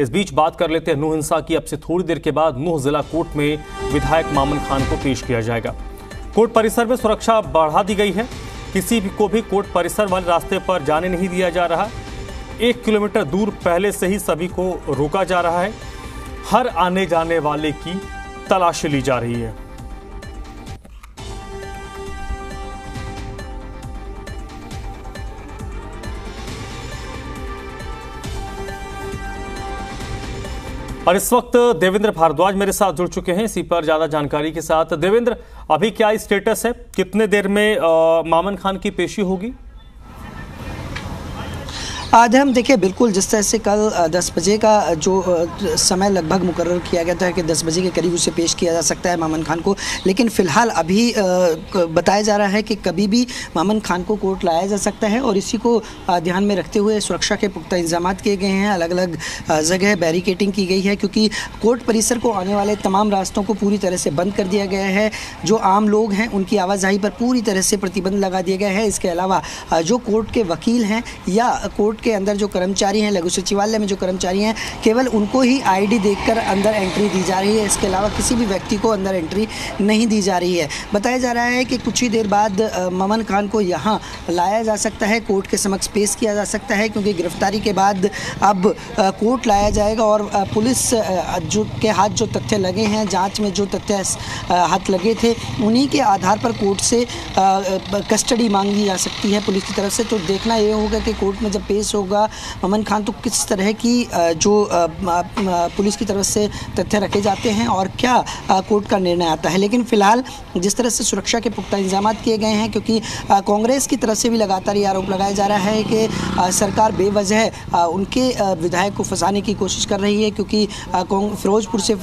इस बीच बात कर लेते हैं नूह हिंसा की। अब से थोड़ी देर के बाद नूह जिला कोर्ट में विधायक मामन खान को पेश किया जाएगा। कोर्ट परिसर में सुरक्षा बढ़ा दी गई है। किसी भी को भी कोर्ट परिसर वाले रास्ते पर जाने नहीं दिया जा रहा। एक किलोमीटर दूर पहले से ही सभी को रोका जा रहा है। हर आने जाने वाले की तलाशी ली जा रही है। और इस वक्त देवेंद्र भारद्वाज मेरे साथ जुड़ चुके हैं। इसी पर ज़्यादा जानकारी के साथ। देवेंद्र अभी क्या स्टेटस है? कितने देर में आ, मामन खान की पेशी होगी? आज हम देखिए, बिल्कुल जिस तरह से कल 10 बजे का जो समय लगभग मुकर किया गया था कि 10 बजे के करीब उसे पेश किया जा सकता है मामन खान को। लेकिन फ़िलहाल अभी बताया जा रहा है कि कभी भी मामन खान को कोर्ट लाया जा सकता है और इसी को ध्यान में रखते हुए सुरक्षा के पुख्ता इंतज़ाम किए गए हैं। अलग अलग जगह बैरिकेटिंग की गई है क्योंकि कोर्ट परिसर को आने वाले तमाम रास्तों को पूरी तरह से बंद कर दिया गया है। जो आम लोग हैं, उनकी आवाजाही पर पूरी तरह से प्रतिबंध लगा दिया गया है। इसके अलावा जो कोर्ट के वकील हैं या कोर्ट कोर्ट के अंदर जो कर्मचारी हैं, लघु सचिवालय में जो कर्मचारी हैं, केवल उनको ही आईडी देखकर अंदर एंट्री दी जा रही है। इसके अलावा किसी भी व्यक्ति को अंदर एंट्री नहीं दी जा रही है। बताया जा रहा है कि कुछ ही देर बाद ममन खान को यहाँ लाया जा सकता है। कोर्ट के समक्ष पेश किया जा सकता है, क्योंकि गिरफ्तारी के बाद अब कोर्ट लाया जाएगा और पुलिस जो के हाथ जो तथ्य लगे हैं, जाँच में जो तथ्य हाथ लगे थे, उन्हीं के आधार पर कोर्ट से कस्टडी मांगी जा सकती है पुलिस की तरफ़ से। तो देखना ये होगा कि कोर्ट में जब पेश केस होगा। अमन खान तो किस तरह की जो पुलिस की तरफ़ से तथ्य रखे जाते हैं और क्या कोर्ट का निर्णय आता है? लेकिन फ़िलहाल जिस तरह से सुरक्षा के पुख्ता इंतज़ाम किए गए हैं, क्योंकि कांग्रेस की तरफ़ से भी लगातार ये आरोप लगाया जा रहा है कि सरकार बेवजह उनके विधायक को फंसाने की कोशिश कर रही है, क्योंकि फिरोजपुर से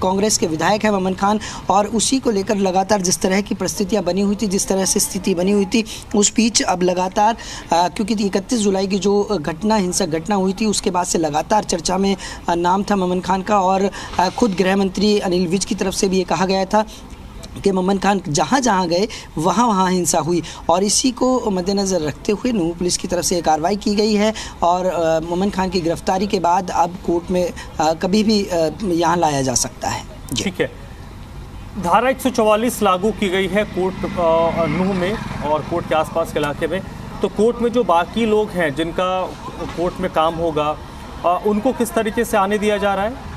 कांग्रेस के विधायक हैं ममन खान और उसी को लेकर लगातार जिस तरह की परिस्थितियाँ बनी हुई थी, जिस तरह से स्थिति बनी हुई थी, उस बीच अब लगातार क्योंकि इकतीस जुलाई की जो घटना, हिंसक घटना हुई थी, उसके बाद से लगातार चर्चा में नाम था ममन खान का और खुद गृह मंत्री अनिल विज की तरफ़ से भी ये कहा गया था कि ममन खान जहाँ जहाँ गए, वहाँ वहाँ हिंसा हुई और इसी को मद्देनज़र रखते हुए नूह पुलिस की तरफ़ से कार्रवाई की गई है और ममन खान की गिरफ्तारी के बाद अब कोर्ट में कभी भी यहाँ लाया जा सकता है। ठीक है। धारा 144 लागू की गई है कोर्ट नूह में और कोर्ट के आसपास के इलाके में। तो कोर्ट में जो बाकी लोग हैं, जिनका कोर्ट में काम होगा उनको किस तरीके से आने दिया जा रहा है?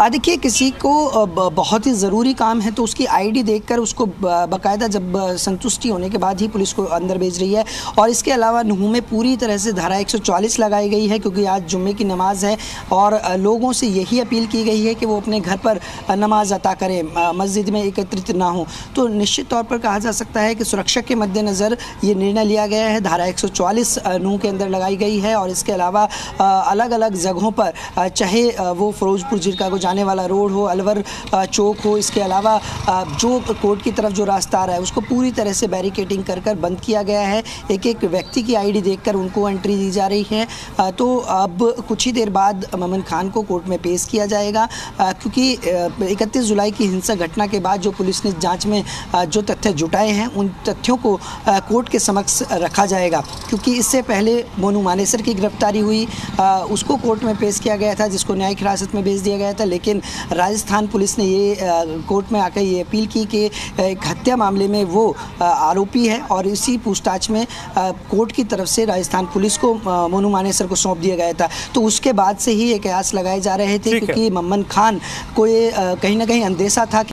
देखिए किसी को बहुत ही ज़रूरी काम है तो उसकी आईडी देखकर उसको बाकायदा जब संतुष्टि होने के बाद ही पुलिस को अंदर भेज रही है। और इसके अलावा नूह में पूरी तरह से धारा 144 लगाई गई है, क्योंकि आज जुम्मे की नमाज़ है और लोगों से यही अपील की गई है कि वो अपने घर पर नमाज़ अता करें मस्जिद में एकत्रित ना हो। तो निश्चित तौर पर कहा जा सकता है कि सुरक्षा के मद्देनज़र ये निर्णय लिया गया है। धारा एक नूह के अंदर लगाई गई है और इसके अलावा अलग अलग जगहों पर चाहे वो फिरोजपुर, जिरका को जाने वाला रोड हो, अलवर चौक हो, इसके अलावा जो कोर्ट की तरफ़ जो रास्ता आ रहा है, उसको पूरी तरह से बैरिकेटिंग कर कर बंद किया गया है। एक एक व्यक्ति की आईडी देखकर उनको एंट्री दी जा रही है। तो अब कुछ ही देर बाद ममन खान को कोर्ट में पेश किया जाएगा क्योंकि इकतीस जुलाई की हिंसक घटना के बाद जो पुलिस ने जाँच में जो तथ्य जुटाए हैं, उन तथ्यों को कोर्ट के समक्ष रखा जाएगा। क्योंकि इससे पहले मोनू मानेसर की गिरफ्तारी हुई उसको कोर्ट में पेश किया गया था, जिसको न्यायिक हिरासत में भेज दिया गया था लेकिन राजस्थान पुलिस ने ये कोर्ट में आकर ये अपील की कि एक हत्या मामले में वो आरोपी है और इसी पूछताछ में कोर्ट की तरफ़ से राजस्थान पुलिस को मोनू मानेसर को सौंप दिया गया था। तो उसके बाद से ही ये कयास लगाए जा रहे थे क्योंकि मम्मन खान को ये कहीं ना कहीं अंदेशा था